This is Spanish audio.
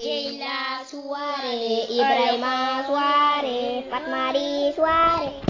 Sheila Suárez, Ibrahima Suárez, Fatmari Suárez.